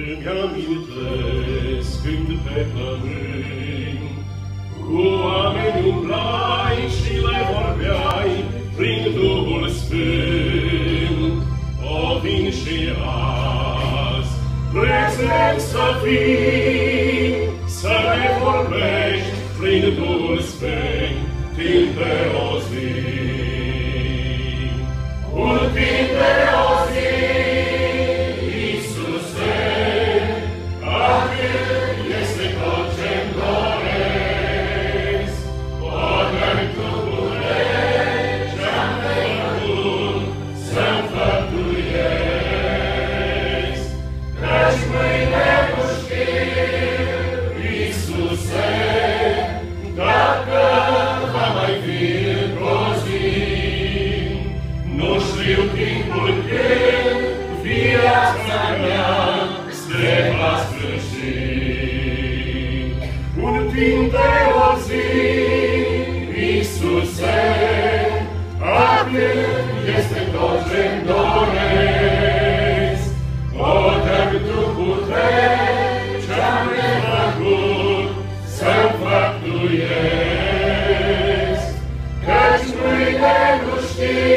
Îmi amintesc când pe pământ Cu oameni umblai și le vorbeai Prin Duhul Sfânt. O vin și azi Prezent să fii Să ne vorbești prin Duhul Sfânt Timp de o să știi, un timp de o zi, Iisuse, acum este tot ce-mi doresc. O, dacă Tu puteai ce-am nefăcut să-mi căci mâine nu știi,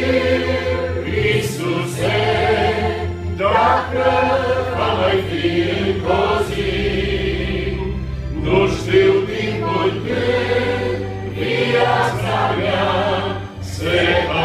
Save